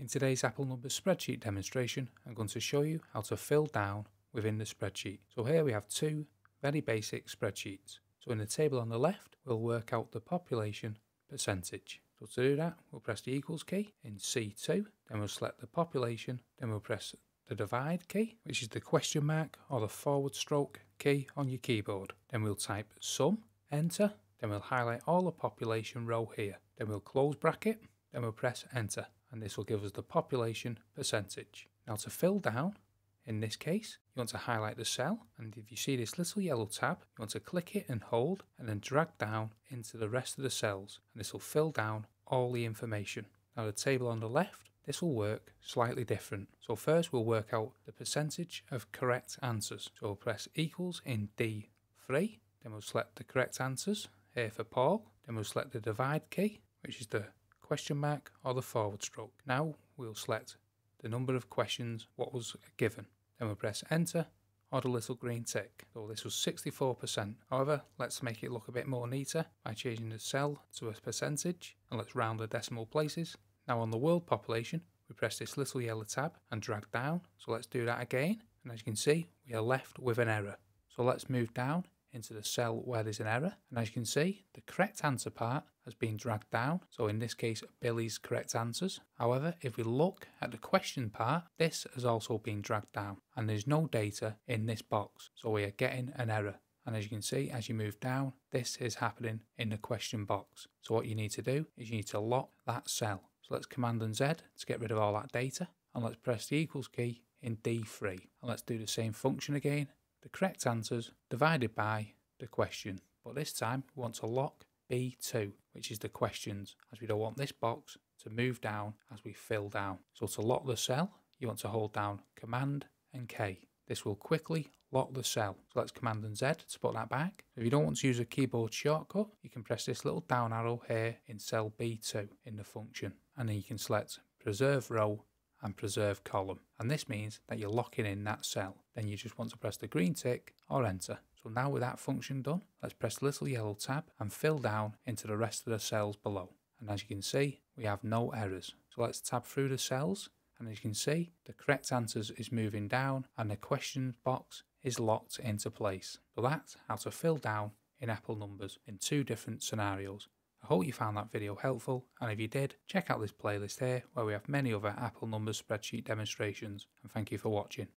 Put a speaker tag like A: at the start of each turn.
A: In today's Apple Numbers spreadsheet demonstration, I'm going to show you how to fill down within the spreadsheet. So here we have two very basic spreadsheets. So in the table on the left, we'll work out the population percentage. So to do that, we'll press the equals key in C2, then we'll select the population, then we'll press the divide key, which is the question mark or the forward stroke key on your keyboard. Then we'll type sum, enter, then we'll highlight all the population row here. Then we'll close bracket, then we'll press enter and this will give us the population percentage. Now to fill down, in this case, you want to highlight the cell and if you see this little yellow tab, you want to click it and hold and then drag down into the rest of the cells and this will fill down all the information. Now the table on the left, this will work slightly different. So first we'll work out the percentage of correct answers. So we'll press equals in D3, then we'll select the correct answers here for Paul, then we'll select the divide key, which is the question mark or the forward stroke. Now we'll select the number of questions what was given. Then we'll press enter or the little green tick. So this was 64%. However, let's make it look a bit more neater by changing the cell to a percentage and let's round the decimal places. Now on the world population, we press this little yellow tab and drag down. So let's do that again. And as you can see, we are left with an error. So let's move down into the cell where there's an error. And as you can see, the correct answer part has been dragged down. So in this case, Billy's correct answers. However, if we look at the question part, this has also been dragged down and there's no data in this box. So we are getting an error. And as you can see, as you move down, this is happening in the question box. So what you need to do is you need to lock that cell. So let's Command and Z to get rid of all that data. And let's press the equals key in D3. And let's do the same function again the correct answers divided by the question. But this time we want to lock B2, which is the questions, as we don't want this box to move down as we fill down. So to lock the cell, you want to hold down Command and K. This will quickly lock the cell. So let's Command and Z to put that back. If you don't want to use a keyboard shortcut, you can press this little down arrow here in cell B2 in the function. And then you can select Preserve Row and preserve column. And this means that you're locking in that cell. Then you just want to press the green tick or enter. So now with that function done, let's press the little yellow tab and fill down into the rest of the cells below. And as you can see, we have no errors. So let's tab through the cells. And as you can see, the correct answers is moving down and the questions box is locked into place. So that's how to fill down in Apple numbers in two different scenarios. I hope you found that video helpful and if you did, check out this playlist here where we have many other Apple Numbers spreadsheet demonstrations and thank you for watching.